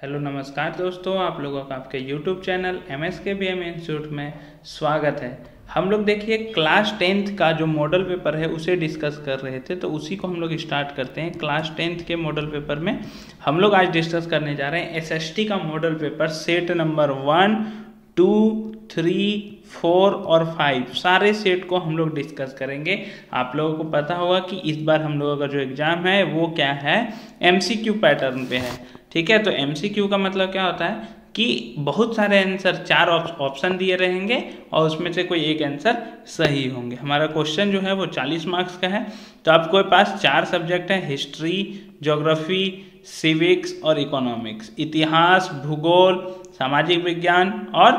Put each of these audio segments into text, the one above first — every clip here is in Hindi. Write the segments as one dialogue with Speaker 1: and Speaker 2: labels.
Speaker 1: हेलो, नमस्कार दोस्तों, आप लोगों का आपके YouTube channel M S K B M institute में स्वागत है। हम लोग देखिए क्लास टेंथ का जो मॉडल पेपर है, उसे डिस्कस कर रहे थे तो उसी को हम लोग स्टार्ट करते हैं। क्लास टेंथ के मॉडल पेपर में हम लोग आज डिस्कस करने जा रहे हैं एसएसटी का model paper set number one two three four और फाइव सारे सेट को हम लोग डिस्कस करेंगे। आप लोगों को पता होगा कि इस बार हम लोगों का जो एग्ज़ाम है, वो क्या है? एमसीक्यू पैटर्न पे है। ठीक है? तो एमसीक्यू का मतलब क्या होता है कि बहुत सारे आंसर चार ऑप्शन दिए रहेंगे और उसमें से कोई एक आंसर सही होंगे। हमारा क्वेश्चन जो है वो चालीस मार्क्स का है। तो आपके पास चार सब्जेक्ट हैं हिस्ट्री जोग्राफी सिविक्स और इकोनॉमिक्स इतिहास, भूगोल, सामाजिक विज्ञान और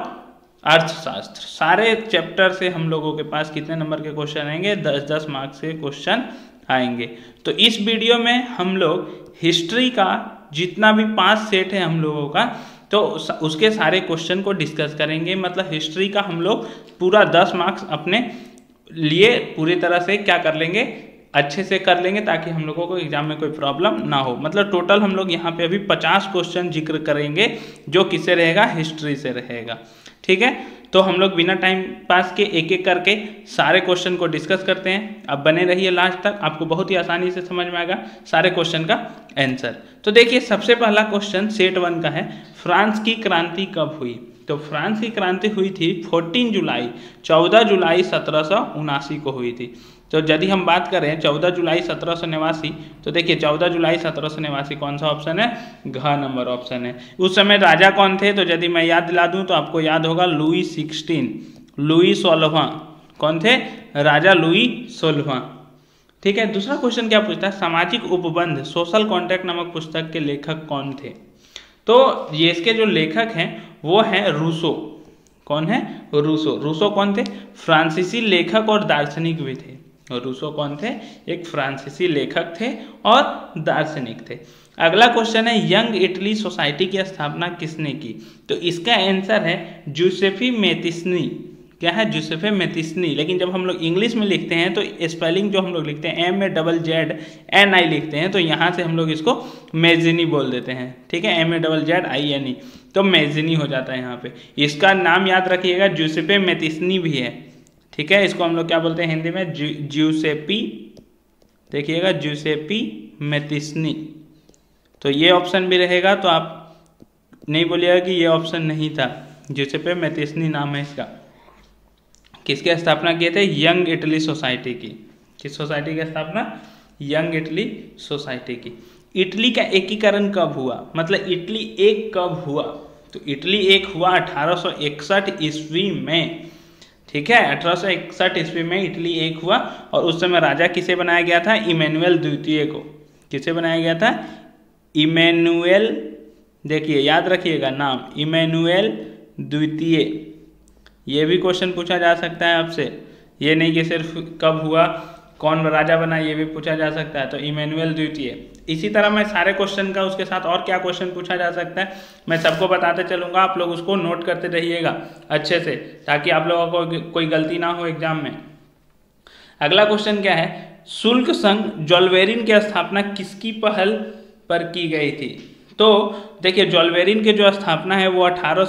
Speaker 1: अर्थशास्त्र। सारे चैप्टर से हम लोगों के पास कितने नंबर के क्वेश्चन आएँगे? दस दस मार्क्स के क्वेश्चन आएँगे। तो इस वीडियो में हम लोग हिस्ट्री का जितना भी पाँच सेट है हम लोगों का तो उसके सारे क्वेश्चन को डिस्कस करेंगे। मतलब हिस्ट्री का हम लोग पूरा दस मार्क्स अपने लिए पूरी तरह से क्या कर लेंगे? अच्छे से कर लेंगे ताकि हम लोगों को एग्ज़ाम में कोई प्रॉब्लम ना हो। मतलब टोटल हम लोग यहाँ पे अभी पचास क्वेश्चन ज़िक्र करेंगे, जो किससे रहेगा? हिस्ट्री से रहेगा। ठीक है? तो हम लोग बिना टाइम पास के एक एक करके सारे क्वेश्चन को डिस्कस करते हैं। अब बने रहिए लास्ट तक। आपको बहुत ही आसानी से समझ में आएगा सारे क्वेश्चन का आंसर तो देखिए, सबसे पहला क्वेश्चन सेट वन का है। फ्रांस की क्रांति कब हुई? तो फ्रांस की क्रांति हुई थी 14 जुलाई। 14 जुलाई सत्रह सौ उनासी को हुई थी। तो यदि हम बात करें 14 जुलाई सत्रह सौ नवासी तो देखिए 14 जुलाई सत्रह सौ नवासी कौन सा ऑप्शन है? घ नंबर ऑप्शन है। उस समय राजा कौन थे? तो यदि मैं याद दिला दूँ तो आपको याद होगा लुई सिक्सटीन, लुई सोलहवा। कौन थे? राजा लुई सोलहवा। ठीक है, दूसरा क्वेश्चन क्या पूछता है? सामाजिक उपबंध सोशल कॉन्ट्रैक्ट नामक पुस्तक के लेखक कौन थे? तो ये इसके जो लेखक हैं, वो हैं रूसो। कौन है? रूसो। रूसो कौन थे? फ्रांसीसी लेखक और दार्शनिक भी थे। रूसो कौन थे? एक फ्रांसीसी लेखक थे और दार्शनिक थे। अगला क्वेश्चन है, यंग इटली सोसाइटी की स्थापना किसने की? तो इसका आंसर है, जूसेफी मेतिसनी। क्या है? जूसेफे मेतिसनी। लेकिन जब हम लोग इंग्लिश में लिखते हैं तो स्पेलिंग जो हम लोग लिखते हैं M A double Z N I लिखते हैं तो यहाँ से हम लोग इसको मेजिनी बोल देते हैं। ठीक है? M A double Z I N E तो मेजिनी हो जाता है यहाँ पे। इसका नाम याद रखिएगा, जूसेफे मेतिसनी भी है। ठीक है, इसको हम लोग क्या बोलते हैं हिंदी में? ज्यूसेपी। देखिएगा, ज्यूसेपी मेतिसनी तो ये ऑप्शन भी रहेगा तो आप नहीं बोलिएगा कि ये ऑप्शन नहीं था। ज्यूसेपे मेतिसनी नाम है इसका। किसकी स्थापना किए थे? यंग इटली सोसाइटी की। किस सोसाइटी की स्थापना? यंग इटली सोसाइटी की। इटली का एकीकरण कब हुआ? मतलब इटली एक कब हुआ? तो इटली एक हुआ अठारह सौ इकसठ ईस्वी में। ठीक है? अठारह इकसठ ईस्वी में इटली एक हुआ और उस समय राजा किसे बनाया गया था? इमेनुअल द्वितीय को। किसे बनाया गया था? इमेनुअल देखिए, याद रखिएगा नाम इमेनुअल द्वितीय। ये भी क्वेश्चन पूछा जा सकता है आपसे। ये नहीं कि सिर्फ़ कब हुआ कौन राजा बना ये भी पूछा जा सकता है। तो इमेनुअल द्वितीय। इसी तरह मैं सारे क्वेश्चन का, उसके साथ और क्या क्वेश्चन पूछा जा सकता है, मैं सबको बताते चलूँगा। आप लोग उसको नोट करते रहिएगा अच्छे से, ताकि आप लोगों को कोई गलती ना हो एग्ज़ाम में। अगला क्वेश्चन क्या है? शुल्क संघ जॉलवेरिन की स्थापना किसकी पहल पर की गई थी? तो देखिए जॉलवेरिन की जो स्थापना है, वो अठारह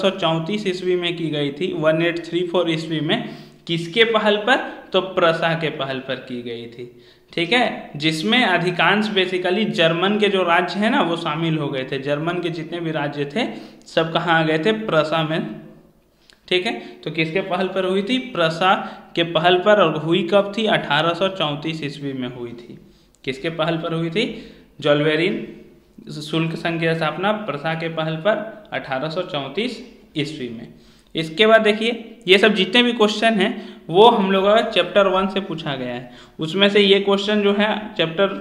Speaker 1: ईस्वी में की गई थी 1834 ईस्वी में। किसके पहल पर? तो प्रसा के पहल पर की गई थी। ठीक है? जिसमें अधिकांश बेसिकली जर्मन के जो राज्य है ना, वो शामिल हो गए थे। जर्मन के जितने भी राज्य थे, सब कहाँ आ गए थे? प्रसा में। ठीक है? तो किसके पहल पर हुई थी? प्रसा के पहल पर और हुई कब थी? अठारह ईस्वी में हुई थी। किसके पहल पर हुई थी? जॉलवेरिन शुल्क संघ की स्थापना प्रसा के पहल पर, अठारह सौ चौंतीस ईस्वी में। इसके बाद देखिए, ये सब जितने भी क्वेश्चन हैं, वो हम लोग का चैप्टर वन से पूछा गया है। उसमें से ये क्वेश्चन जो है चैप्टर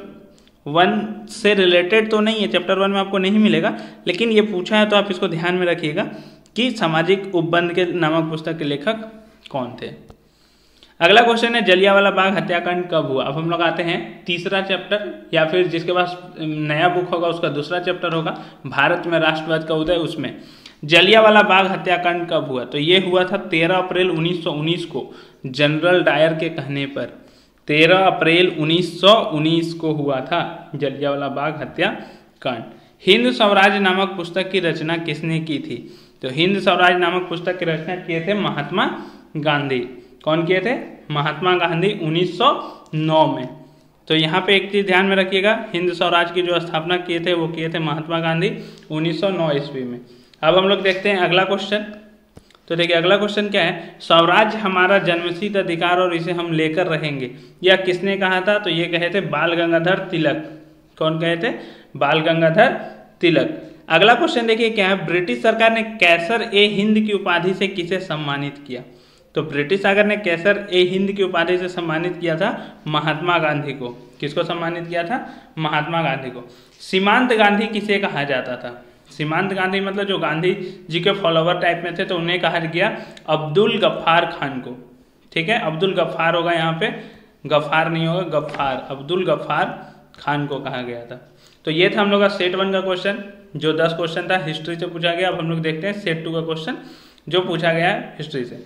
Speaker 1: वन से रिलेटेड तो नहीं है चैप्टर वन में आपको नहीं मिलेगा, लेकिन ये पूछा है तो आप इसको ध्यान में रखिएगा कि सामाजिक उपबंध के नामक पुस्तक के लेखक कौन थे। अगला क्वेश्चन है, जलियावाला बाग हत्याकांड कब हुआ? अब हम लोग आते हैं तीसरा चैप्टर या फिर जिसके पास नया बुक होगा, उसका दूसरा चैप्टर होगा, भारत में राष्ट्रवाद का उदय उसमें। जलियावाला बाग हत्याकांड कब हुआ? तो ये हुआ था 13 अप्रैल 1919 को, जनरल डायर के कहने पर। 13 अप्रैल 1919 को हुआ था जलियावाला बाग हत्याकांड। हिंद स्वराज नामक पुस्तक की रचना किसने की थी? तो हिंद स्वराज नामक पुस्तक की रचना किए थे महात्मा गांधी। कौन किए थे? महात्मा गांधी 1909 में। तो यहाँ पे एक चीज़ ध्यान में रखिएगा, हिंद स्वराज की जो स्थापना किए थे वो किए थे महात्मा गांधी 1909 ईस्वी में। अब हम लोग देखते हैं अगला क्वेश्चन तो देखिए, अगला क्वेश्चन क्या है? स्वराज हमारा जन्मसिद्ध अधिकार और इसे हम लेकर रहेंगे। यह किसने कहा था? तो ये कहे थे बाल गंगाधर तिलक। कौन कहे थे? बाल गंगाधर तिलक। अगला क्वेश्चन देखिए क्या है? ब्रिटिश सरकार ने कैसर ए हिंद की उपाधि से किसे सम्मानित किया? तो ब्रिटिश सरकार ने कैसर ए हिंद की उपाधि से सम्मानित किया था महात्मा गांधी को। किसको सम्मानित किया था? महात्मा गांधी को। सीमांत गांधी किसे कहा जाता था? सीमांत गांधी मतलब जो गांधी जी के फॉलोवर टाइप में थे तो उन्हें कहा गया अब्दुल गफ्फार खान को। ठीक है? अब्दुल गफ्फार होगा यहाँ पे। गफ्फार नहीं होगा, गफ्फार। अब्दुल गफ्फार खान को कहा गया था। तो ये था हम लोग का सेट वन का क्वेश्चन जो दस क्वेश्चन था हिस्ट्री से पूछा गया। अब हम लोग देखते हैं सेट टू का क्वेश्चन जो पूछा गया है हिस्ट्री से।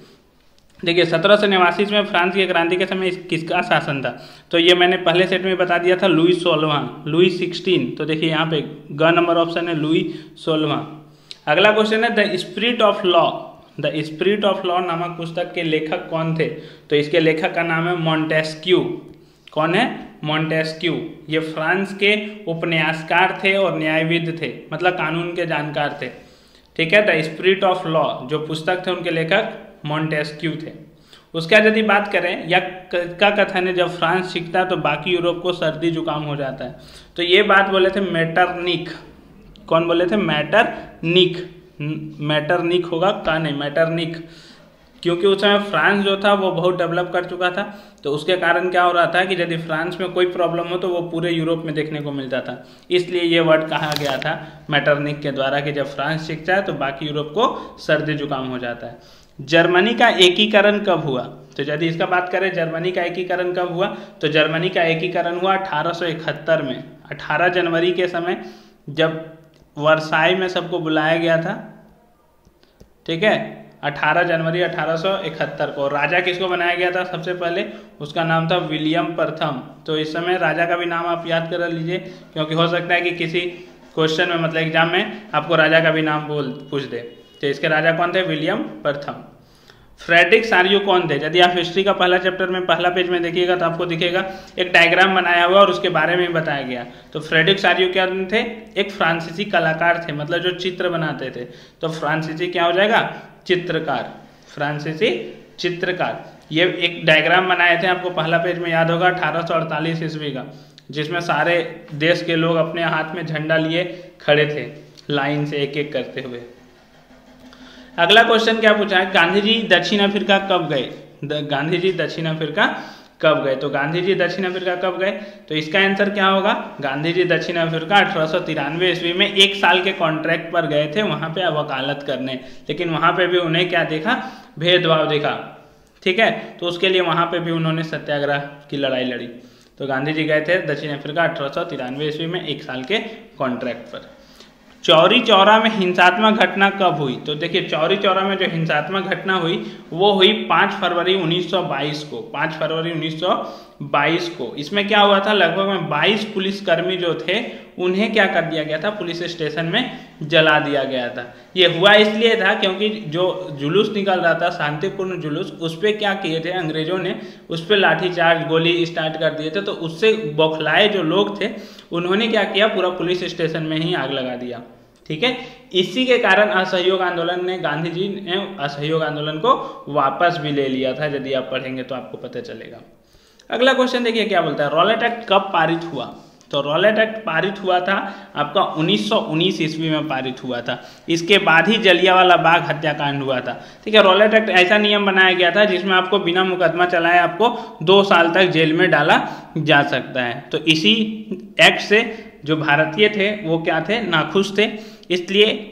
Speaker 1: देखिए, सत्रह सौ नवासी में फ्रांस की क्रांति के समय किसका शासन था? तो ये मैंने पहले सेट में बता दिया था, लुई सोलवा लुई सिक्सटीन। तो देखिए, यहाँ पे ग नंबर ऑप्शन है, लुई सोलवा अगला क्वेश्चन है, the spirit of law. The spirit of law नामक पुस्तक के लेखक कौन थे? तो इसके लेखक का नाम है मॉन्टेस्क्यू कौन है? मॉन्टेस्क्यू ये फ्रांस के उपन्यासकार थे और न्यायविद थे मतलब कानून के जानकार थे। ठीक है, द स्पिरिट ऑफ़ लॉ, जो पुस्तक थे उनके लेखक मॉन्टेस्क्यू थे। उसका यदि बात करें, या का कथन है, जब फ्रांस सीखता है तो बाकी यूरोप को सर्दी जुकाम हो जाता है। तो ये बात बोले थे मैटरनिक। कौन बोले थे? मैटरनिक। मैटरनिक होगा, का नहीं, मैटरनिक। क्योंकि उस समय फ्रांस जो था, वो बहुत डेवलप कर चुका था। तो उसके कारण क्या हो रहा था कि यदि फ्रांस में कोई प्रॉब्लम हो तो वो पूरे यूरोप में देखने को मिलता था। इसलिए ये वर्ड कहा गया था मैटरनिक के द्वारा कि जब फ्रांस सीख जाए तो बाकी यूरोप को सर्दी जुकाम हो जाता है। जर्मनी का एकीकरण कब हुआ? तो यदि इसका बात करें, जर्मनी का एकीकरण कब हुआ? तो जर्मनी का एकीकरण हुआ अठारह सौ इकहत्तर में। 18 जनवरी के समय जब वर्साई में सबको बुलाया गया था। ठीक है? 18 जनवरी 1871 को। राजा किसको बनाया गया था? सबसे पहले उसका नाम था विलियम प्रथम। तो इस समय राजा का भी नाम आप याद कर लीजिए, क्योंकि हो सकता है कि किसी क्वेश्चन में मतलब एग्ज़ाम में आपको राजा का भी नाम बोल, पूछ दे। तो इसके राजा कौन थे? विलियम प्रथम। फ्रेडरिक सारियो कौन थे? यदि आप हिस्ट्री का पहला चैप्टर में, पहला पेज में देखिएगा तो आपको दिखेगा, एक डायग्राम बनाया हुआ और उसके बारे में बताया गया। तो फ्रेडरिक सारियो क्या थे? एक फ्रांसीसी कलाकार थे मतलब जो चित्र बनाते थे। तो फ्रांसीसी क्या हो जाएगा? चित्रकार, फ्रांसीसी चित्रकार। ये एक डायग्राम बनाए थे आपको पहला पेज में, याद होगा, अठारह ईस्वी का, जिसमें सारे देश के लोग अपने हाथ में झंडा लिए खड़े थे, लाइन से एक एक करते हुए। अगला क्वेश्चन क्या पूछा है? गांधी जी दक्षिण अफ्रीका कब गए? गांधी जी दक्षिण अफ्रीका कब गए? तो गांधी जी दक्षिण अफ्रीका कब गए? तो इसका आंसर क्या होगा? गांधी जी दक्षिण अफ्रीका अठारह सौ तिरानवे ईस्वी में एक साल के कॉन्ट्रैक्ट पर गए थे, वहाँ पे वकालत करने। लेकिन वहाँ पे भी उन्हें क्या देखा? भेदभाव देखा। ठीक है? तो उसके लिए वहाँ पे भी उन्होंने सत्याग्रह की लड़ाई लड़ी। तो गांधी जी गए थे दक्षिण अफ्रीका अठारह सौ तिरानवे ईस्वी में एक साल के कॉन्ट्रैक्ट पर। चौरी चौरा में हिंसात्मक घटना कब हुई? तो देखिए चौरी चौरा में जो हिंसात्मक घटना हुई, वो हुई 5 फरवरी 1922 को 5 फरवरी 1922 को। इसमें क्या हुआ था? लगभग में 22 पुलिसकर्मी जो थे, उन्हें क्या कर दिया गया था? पुलिस स्टेशन में जला दिया गया था। ये हुआ इसलिए था क्योंकि जो जुलूस निकल रहा था, शांतिपूर्ण जुलूस, उस पर क्या किए थे अंग्रेज़ों ने? उस पर लाठीचार्ज, गोली स्टार्ट कर दिए थे। तो उससे बौखलाए जो लोग थे, उन्होंने क्या किया? पूरा पुलिस स्टेशन में ही आग लगा दिया। ठीक है? इसी के कारण असहयोग आंदोलन ने गांधी जी ने असहयोग आंदोलन को वापस भी ले लिया था, यदि आप पढ़ेंगे तो आपको पता चलेगा। अगला क्वेश्चन देखिए क्या बोलता है? रॉलेट एक्ट कब पारित हुआ? तो रॉलेट एक्ट पारित हुआ था, आपका 1919 ईस्वी में पारित हुआ था। इसके बाद ही जलियावाला बाग हत्याकांड हुआ था। ठीक है रॉलेट एक्ट ऐसा नियम बनाया गया था जिसमें आपको बिना मुकदमा चलाए आपको दो साल तक जेल में डाला जा सकता है। तो इसी एक्ट से जो भारतीय थे, वो क्या थे? नाखुश थे। इसलिए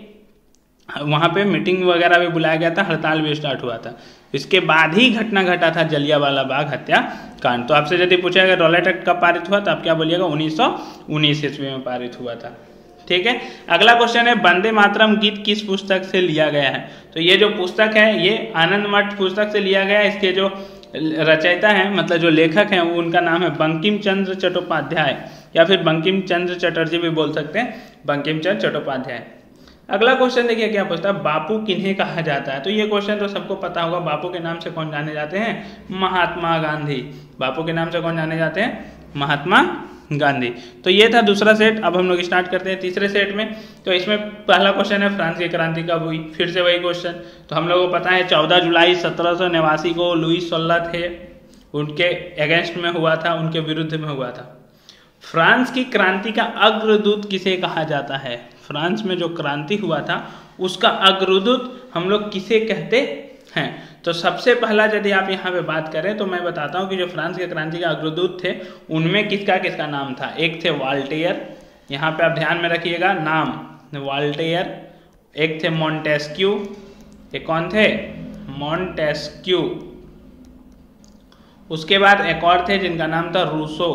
Speaker 1: वहाँ पे मीटिंग वगैरह भी बुलाया गया था, हड़ताल भी स्टार्ट हुआ था। इसके बाद ही घटना घटा था, जलियावाला बाग हत्या कांड। तो आपसे यदि पूछा गया रॉलेट एक्ट कब पारित हुआ तो आप क्या बोलिएगा, उन्नीस सौ उन्नीस ईस्वी में पारित हुआ था। ठीक है? अगला क्वेश्चन है, वंदे मातरम गीत किस पुस्तक से लिया गया है? तो ये जो पुस्तक है, ये आनंद मठ पुस्तक से लिया गया है। इसके जो रचयिता है मतलब जो लेखक हैं, वो उनका नाम है बंकिम चंद्र चट्टोपाध्याय। या फिर बंकिम चंद्र चटर्जी भी बोल सकते हैं। बंकिम चंद्र चट्टोपाध्याय। अगला क्वेश्चन देखिए क्या पूछता है, बापू किन्हें कहा जाता है? तो ये क्वेश्चन तो सबको पता होगा, बापू के नाम से कौन जाने जाते हैं? महात्मा गांधी। बापू के नाम से कौन जाने जाते हैं? महात्मा गांधी। तो ये था दूसरा सेट अब हम लोग स्टार्ट करते हैं तीसरे सेट में। तो इसमें पहला क्वेश्चन है, फ्रांस की क्रांति कब हुई? फिर से वही क्वेश्चन तो हम लोगों को पता है, चौदह जुलाई सत्रह को लुई सोल्ला थे। उनके अगेंस्ट में हुआ था, उनके विरुद्ध में हुआ था। फ्रांस की क्रांति का अग्रदूत किसे कहा जाता है? फ्रांस में जो क्रांति हुआ था, उसका अग्रदूत हम लोग किसे कहते हैं? तो सबसे पहला यदि आप यहाँ पे बात करें तो मैं बताता हूँ कि जो फ्रांस के क्रांति के अग्रदूत थे, उनमें किसका किसका नाम था? एक थे वाल्टेयर। यहाँ पे आप ध्यान में रखिएगा, नाम वाल्टेयर, एक थे मॉन्टेस्क्यू, एक कौन थे? मॉन्टेस्क्यू। उसके बाद एक और थे जिनका नाम था रूसो।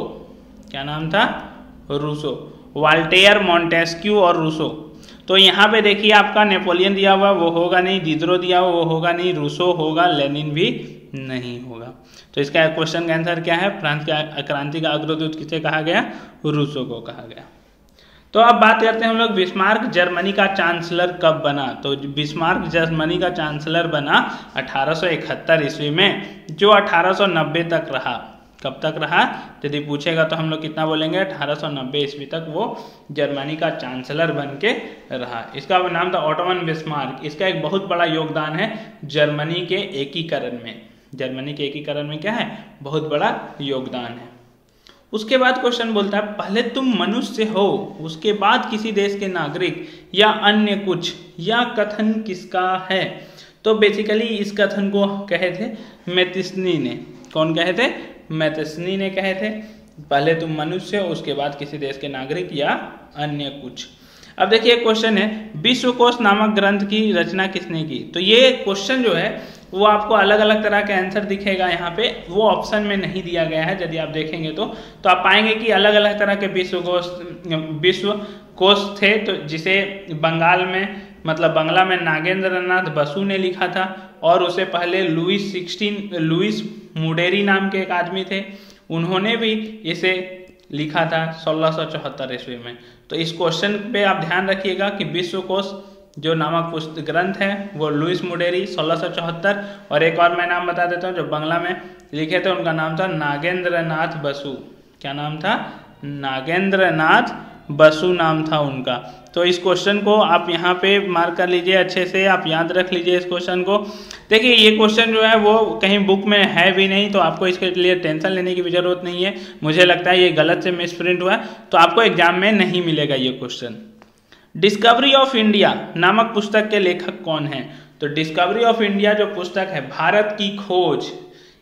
Speaker 1: क्या नाम था? रूसो। वाल्टेयर मॉन्टेस्क्यू और रूसो। तो यहाँ पे देखिए आपका नेपोलियन दिया हुआ, वो होगा नहीं दिद्रो दिया हुआ, वो होगा नहीं, रूसो होगा, लेनिन भी नहीं होगा। तो इसका क्वेश्चन का आंसर क्या है? फ्रांस के, क्रांति का अग्रदूत किसे कहा गया? रूसो को कहा गया। तो अब बात करते हैं हम लोग, बिस्मार्क जर्मनी का चांसलर कब बना? तो बिस्मार्क जर्मनी का चांसलर बना अठारह ईस्वी में, जो 1890 तक रहा। कब तक रहा? यदि पूछेगा तो हम लोग कितना बोलेंगे? 1890 ईस्वी तक वो जर्मनी का चांसलर बन के रहा। इसका नाम था ऑटोमन बिस्मार्क इसका एक बहुत बड़ा योगदान है जर्मनी के एकीकरण में। जर्मनी के एकीकरण में क्या है? बहुत बड़ा योगदान है। उसके बाद क्वेश्चन बोलता है, पहले तुम मनुष्य हो, उसके बाद किसी देश के नागरिक या अन्य कुछ, या कथन किसका है? तो बेसिकली इस कथन को कहे थे मेतिस्नी ने। कौन कहे थे? मैथसनी ने कहे थे, पहले तुम मनुष्य उसके बाद किसी देश के नागरिक या अन्य कुछ। अब देखिए क्वेश्चन है, विश्वकोश नामक ग्रंथ की रचना किसने की? तो ये क्वेश्चन जो है, वो आपको अलग अलग तरह के आंसर दिखेगा यहाँ पे, वो ऑप्शन में नहीं दिया गया है, यदि आप देखेंगे तो। तो आप पाएँगे कि अलग अलग तरह के विश्व कोश विश्व कोश थे तो जिसे बंगाल में मतलब बंगला में नागेंद्र नाथ बसु ने लिखा था और उसे पहले लुइस सिक्सटीन लुइस मुडेरी नाम के एक आदमी थे। उन्होंने भी इसे लिखा था सोलह सौ चौहत्तर ईस्वी में। तो इस क्वेश्चन पे आप ध्यान रखिएगा कि विश्व कोश जो नामक पुस्तक ग्रंथ है, वो लुइस मुडेरी सोलह और एक और मैं नाम बता देता हूँ जो बंगला में लिखे थे, उनका नाम था नागेंद्र नाथ बसु। क्या नाम था? नागेंद्र नाथ बसु नाम था उनका। तो इस क्वेश्चन को आप यहाँ पे मार्क कर लीजिए अच्छे से, आप याद रख लीजिए इस क्वेश्चन को। देखिए, ये क्वेश्चन जो है वो कहीं बुक में है भी नहीं तो आपको इसके लिए टेंशन लेने की भी ज़रूरत नहीं है। मुझे लगता है ये गलत से मिस प्रिंट हुआ तो आपको एग्ज़ाम में नहीं मिलेगा ये क्वेश्चन डिस्कवरी ऑफ़ इंडिया नामक पुस्तक के लेखक कौन है? तो डिस्कवरी ऑफ़ इंडिया जो पुस्तक है, भारत की खोज,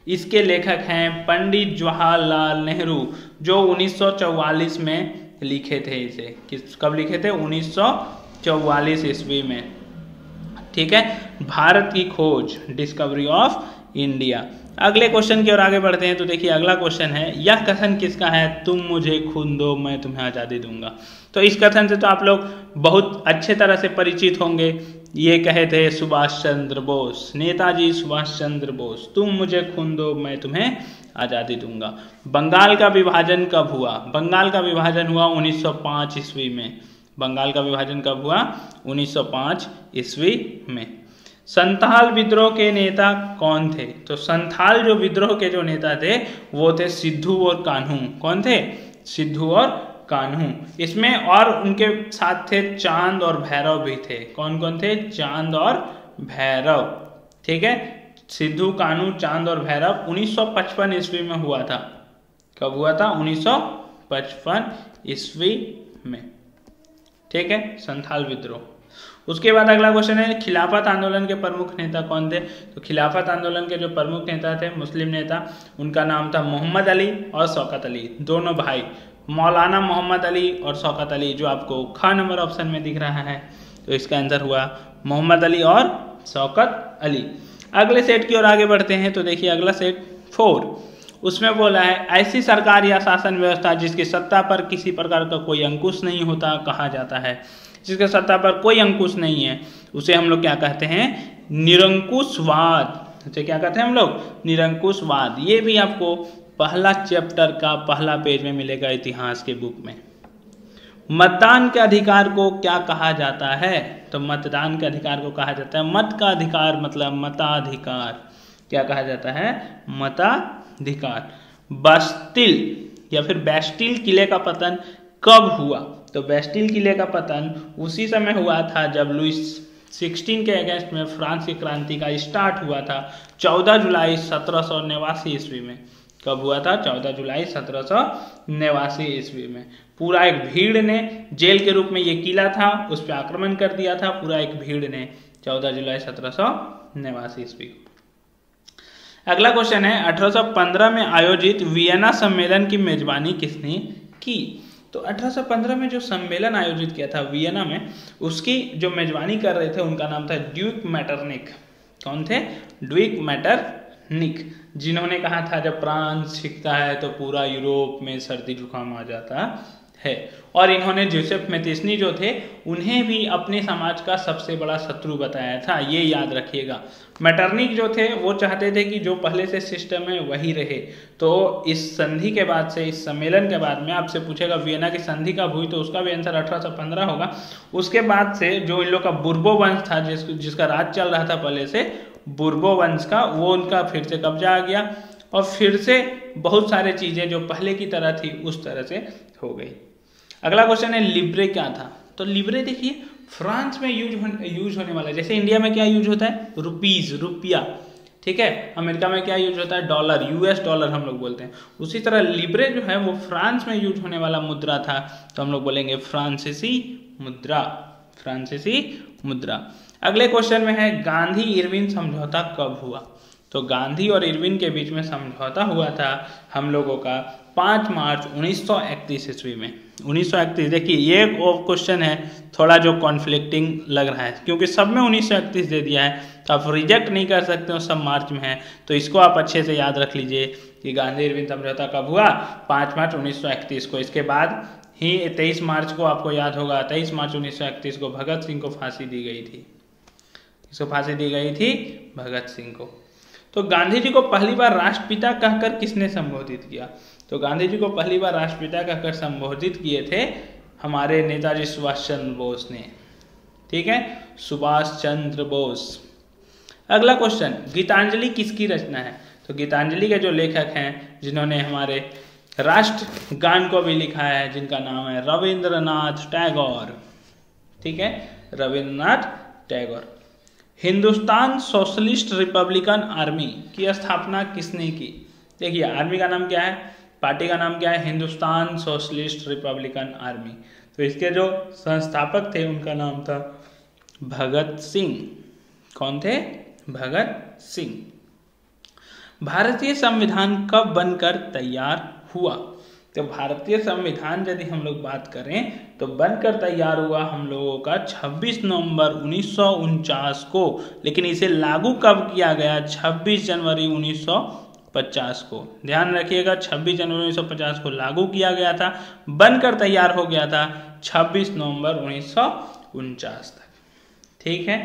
Speaker 1: इसके लेखक हैं पंडित जवाहरलाल नेहरू, जो 1944 में लिखे थे इसे। किस, कब लिखे थे? 1944 ईस्वी में। ठीक है? भारत की खोज डिस्कवरी ऑफ़ इंडिया अगले क्वेश्चन की ओर आगे बढ़ते हैं तो देखिए अगला क्वेश्चन है, यह कथन किसका है? तुम मुझे खून दो, मैं तुम्हें आज़ादी दूँगा। तो इस कथन से तो आप लोग बहुत अच्छे तरह से परिचित होंगे। ये कहे थे सुभाष चंद्र बोस, नेताजी सुभाष चंद्र बोस, तुम मुझे खून दो, मैं तुम्हें आज़ादी दूँगा। बंगाल का विभाजन कब हुआ? बंगाल का विभाजन हुआ 1905 ईस्वी में। बंगाल का विभाजन कब हुआ? 1905 ईस्वी में। संथाल विद्रोह के नेता कौन थे? तो संथाल जो विद्रोह के जो नेता थे, वो थे सिद्धू और कान्हू। कौन थे? सिद्धू और कान्हू। इसमें और उनके साथ थे चाँद और भैरव भी थे। कौन कौन थे? चाँद और भैरव। ठीक है? सिद्धू, कानू, चाँद और भैरव 1955 ईस्वी में हुआ था। कब हुआ था? 1955 ईस्वी में। ठीक है, संथाल विद्रोह। उसके बाद अगला क्वेश्चन है, खिलाफत आंदोलन के प्रमुख नेता कौन थे? तो खिलाफत आंदोलन के जो प्रमुख नेता थे, मुस्लिम नेता, उनका नाम था मोहम्मद अली और शौकत अली। दोनों भाई, मौलाना मोहम्मद अली और शौकत अली, जो आपको ख नंबर ऑप्शन में दिख रहा है। तो इसका आंसर हुआ मोहम्मद अली और शौकत अली। अगले सेट की ओर आगे बढ़ते हैं तो देखिए अगला सेट फोर। उसमें बोला है, ऐसी सरकार या शासन व्यवस्था जिसकी सत्ता पर किसी प्रकार का कोई अंकुश नहीं होता, कहा जाता है। जिसके सत्ता पर कोई अंकुश नहीं है, उसे हम लोग क्या कहते हैं? निरंकुशवाद। उसे क्या कहते हैं हम लोग? निरंकुशवाद। ये भी आपको पहला चैप्टर का पहला पेज में मिलेगा इतिहास के बुक में। मतदान के अधिकार को क्या कहा जाता है? तो मतदान के अधिकार को कहा जाता है। मत का अधिकार मतलब मताधिकार। क्या कहा जाता है? मताधिकार। बस्तिल या फिर बेस्टिल किले का पतन कब हुआ? तो बेस्टिल किले का पतन उसी समय हुआ था जब लुइस 16 के अगेंस्ट में फ्रांस की क्रांति का स्टार्ट हुआ था 14 जुलाई सत्रह ईस्वी में। कब हुआ था? 14 जुलाई सत्रह ईस्वी में। पूरा एक भीड़ ने जेल के रूप में ये किला था, उस पर आक्रमण कर दिया था, पूरा एक भीड़ ने। 14 जुलाई सत्रह सौ नवासी ईस्वी अगला क्वेश्चन है 1815 में आयोजित वियना सम्मेलन की मेजबानी किसने की? तो 1815 में जो सम्मेलन आयोजित किया था वियना में, उसकी जो मेजबानी कर रहे थे, उनका नाम था ड्यूक मैटरनिक। कौन थे? ड्यूक मैटरनिक, जिन्होंने कहा था, जब फ्रांस छिकता है तो पूरा यूरोप में सर्दी जुकाम आ जाता। है। और इन्होंने जोसेफ मेतिसनी जो थे, उन्हें भी अपने समाज का सबसे बड़ा शत्रु बताया था, ये याद रखिएगा। मैटर्निक जो थे, वो चाहते थे कि जो पहले से सिस्टम है, वही रहे। तो इस संधि के बाद से, इस सम्मेलन के बाद में आपसे पूछेगा, वियना की संधि कब हुई? तो उसका भी आंसर अठारह होगा। उसके बाद से जो इन लोग का बुर्बो वंश था, जिस, जिसका राज चल रहा था पहले से, बुर्बो वंश का, वो उनका फिर से कब्जा आ गया। और फिर से बहुत सारे चीज़ें जो पहले की तरह थी, उस तरह से हो गई। अगला क्वेश्चन है लिब्रे क्या था? तो लिब्रे देखिए फ्रांस में यूज़ हो, यूज़ होने वाला है। जैसे इंडिया में क्या यूज़ होता है? रुपीज़ रुपया। ठीक है? अमेरिका में क्या यूज़ होता है? डॉलर यूएस डॉलर हम लोग बोलते हैं। उसी तरह लिब्रे जो है वो फ्रांस में यूज़ होने वाला मुद्रा था। तो हम लोग बोलेंगे फ्रांसीसी मुद्रा। फ्रांसीसी मुद्रा। अगले क्वेश्चन में है गांधी इरविन समझौता कब हुआ? तो गांधी और इरविन के बीच में समझौता हुआ था हम लोगों का 5 मार्च 1931 ईस्वी में। 1931 देखिए, ये क्वेश्चन है, थोड़ा जो कॉन्फ्लिक्टिंग लग रहा है, क्योंकि सब में 1931 दे दिया है तो आप रिजेक्ट नहीं कर सकते हो, सब मार्च में है। तो इसको आप अच्छे से याद रख लीजिए कि गांधी इरविन समझौता कब हुआ? 5 मार्च 1931 को। इसके बाद ही 23 मार्च को आपको याद होगा 23 मार्च 1931 को भगत सिंह को फांसी दी गई थी। इसको फांसी दी गई थी? भगत सिंह को। तो गांधी जी को पहली बार राष्ट्रपिता कहकर किसने संबोधित किया? तो गांधी जी को पहली बार राष्ट्रपिता कहकर संबोधित किए थे हमारे नेताजी सुभाष चंद्र बोस ने। ठीक है? सुभाष चंद्र बोस। अगला क्वेश्चन गीतांजलि किसकी रचना है? तो गीतांजलि के जो लेखक हैं, जिन्होंने हमारे राष्ट्र गान को भी लिखा है, जिनका नाम है रविंद्रनाथ टैगोर। ठीक है? Rabindranath Tagore. Hindustan socialist republican army की स्थापना किसने की? देखिए, आर्मी का नाम क्या है? पार्टी का नाम क्या है? Hindustan socialist republican army. तो इसके जो संस्थापक थे, उनका नाम था भगत सिंह। कौन थे? भगत सिंह। भारतीय संविधान कब बनकर तैयार हुआ? तो भारतीय संविधान यदि हम लोग बात करें तो बनकर तैयार हुआ हम लोगों का 26 नवंबर उन्नीस सौ उनचास को, लेकिन इसे लागू कब किया गया? 26 जनवरी 1950 को। ध्यान रखिएगा 26 जनवरी 1950 को लागू किया गया था, बनकर तैयार हो गया था 26 नवंबर उन्नीस सौ उनचास तक। ठीक है?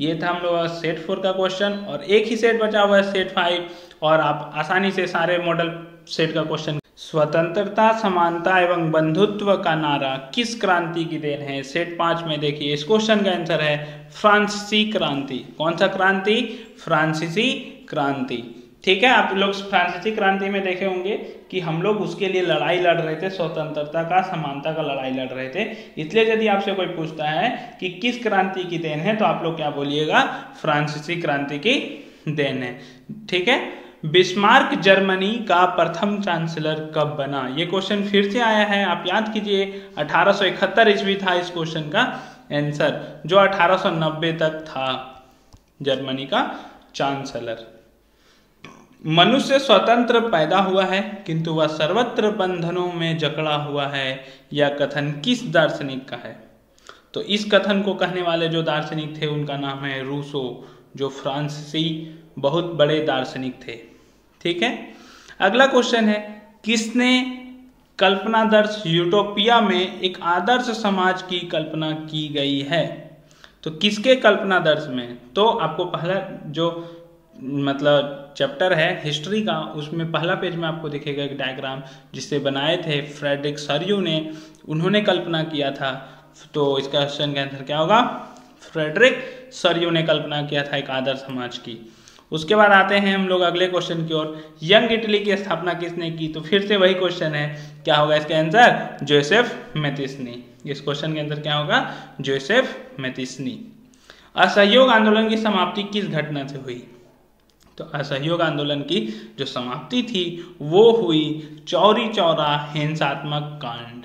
Speaker 1: ये था हम लोग सेट फोर का क्वेश्चन और एक ही सेट बचा हुआ है सेट फाइव और आप आसानी से सारे मॉडल सेट का क्वेश्चन स्वतंत्रता, समानता एवं बंधुत्व का नारा, किस क्रांति की देन है? सेट पाँच में देखिए, इस क्वेश्चन का आंसर है, फ्रांसीसी क्रांति। कौन सा क्रांति? फ्रांसीसी क्रांति। ठीक है, आप लोग फ्रांसीसी क्रांति में देखे होंगे कि हम लोग उसके लिए लड़ाई लड़ रहे थे, स्वतंत्रता का, समानता का लड़ाई लड़ रहे थे। इसलिए यदि आपसे कोई पूछता है कि किस क्रांति की देन है तो आप लोग क्या बोलिएगा? फ्रांसीसी क्रांति की देन है। ठीक है? बिस्मार्क जर्मनी का प्रथम चांसलर कब बना? ये क्वेश्चन फिर से आया है। आप याद कीजिए, अठारह ईस्वी था इस क्वेश्चन का आंसर जो 1890 तक था जर्मनी का चांसलर। मनुष्य स्वतंत्र पैदा हुआ है, किंतु वह सर्वत्र बंधनों में जकड़ा हुआ है। यह कथन किस दार्शनिक का है? तो इस कथन को कहने वाले जो दार्शनिक थे, उनका नाम है रूसो। जो फ्रांसीसी बहुत बड़े दार्शनिक थे। ठीक है? अगला क्वेश्चन है, किसने कल्पनादर्श यूटोपिया में एक आदर्श समाज की कल्पना की गई है? तो किसके कल्पनादर्श में? तो आपको पहला जो मतलब चैप्टर है हिस्ट्री का, उसमें पहला पेज में आपको दिखेगा एक डायग्राम जिसे बनाए थे फ्रेडरिक सरयू ने। उन्होंने कल्पना किया था। तो इसका क्वेश्चन का आंसर क्या होगा? फ्रेडरिक सरयू ने कल्पना किया था एक आदर्श समाज की। उसके बाद आते हैं हम लोग अगले क्वेश्चन की ओर। यंग इटली की स्थापना किसने की? तो फिर से वही क्वेश्चन है। क्या होगा इसका आंसर जोसेफ मेथिसनी इस क्वेश्चन के अंदर क्या होगा? जोसेफ मेथिसनी असहयोग आंदोलन की समाप्ति किस घटना से हुई? तो असहयोग आंदोलन की जो समाप्ति थी, वो हुई चौरी चौरा हिंसात्मक कांड।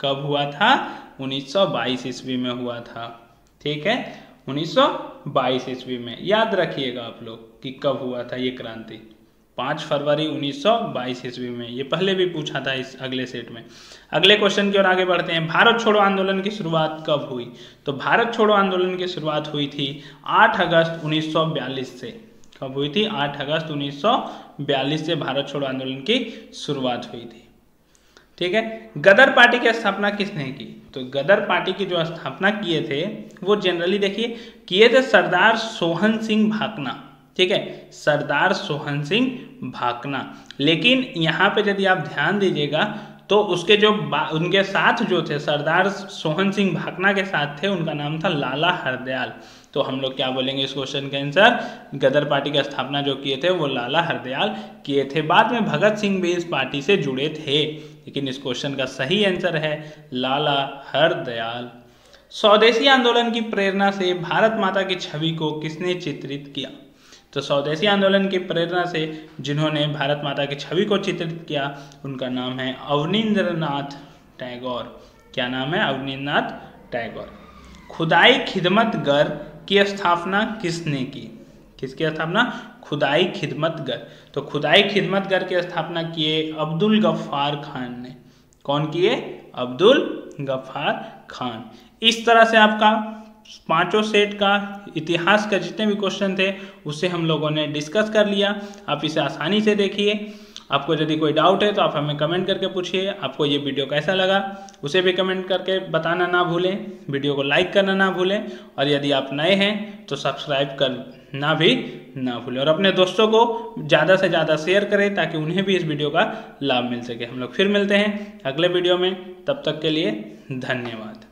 Speaker 1: कब हुआ था? 1922 ईस्वी में हुआ था। ठीक है? 1922 ईस्वी में। याद रखिएगा आप लोग कि कब हुआ था ये क्रांति। 5 फरवरी 1922 ईस्वी में। ये पहले भी पूछा था इस अगले सेट में। अगले क्वेश्चन की ओर आगे बढ़ते हैं। भारत छोड़ो आंदोलन की शुरुआत कब हुई? तो भारत छोड़ो आंदोलन की शुरुआत हुई थी 8 अगस्त 1942 से कब हुई थी? 8 अगस्त 1942 से भारत छोड़ो आंदोलन की शुरुआत हुई थी। ठीक है? गदर पार्टी की स्थापना किसने की? तो गदर पार्टी की जो स्थापना किए थे, वो जनरली देखिए, किए थे सरदार सोहन सिंह भाकना, ठीक है? सरदार सोहन सिंह भाकना। लेकिन यहाँ पे यदि आप ध्यान दीजिएगा तो उसके जो उनके साथ जो थे, सरदार सोहन सिंह भाकना के साथ थे, उनका नाम था लाला हरदयाल। तो हम लोग क्या बोलेंगे इस क्वेश्चन के आंसर गदर पार्टी की स्थापना जो किए थे, वो लाला हरदयाल किए थे। बाद में भगत सिंह भी इस पार्टी से जुड़े थे। लेकिन इस क्वेश्चन का सही आंसर है, लाला हरदयाल। स्वदेशी आंदोलन की प्रेरणा से भारत माता की छवि को किसने चित्रित किया? तो स्वदेशी आंदोलन की प्रेरणा से जिन्होंने भारत माता की छवि को चित्रित किया, उनका नाम है अवनीन्द्रनाथ टैगोर। क्या नाम है? अवनीन्द्रनाथ टैगोर। खुदाई खिदमत गर की स्थापना किसने की? किसकी स्थापना? खुदाई खिदमत गर। तो खुदाई खिदमत गर की स्थापना किए अब्दुल गफ्फार खान ने। कौन किए? अब्दुल गफ्फार खान। इस तरह से आपका पाँचों सेट का इतिहास का जितने भी क्वेश्चन थे, उसे हम लोगों ने डिस्कस कर लिया। आप इसे आसानी से देखिए। आपको यदि कोई डाउट है तो आप हमें कमेंट करके पूछिए। आपको ये वीडियो कैसा लगा, उसे भी कमेंट करके बताना ना भूलें। वीडियो को लाइक करना ना भूलें। और यदि आप नए हैं तो सब्सक्राइब करना भी ना भूलें और अपने दोस्तों को ज़्यादा से ज़्यादा शेयर करें ताकि उन्हें भी इस वीडियो का लाभ मिल सके। हम लोग फिर मिलते हैं अगले वीडियो में। तब तक के लिए धन्यवाद।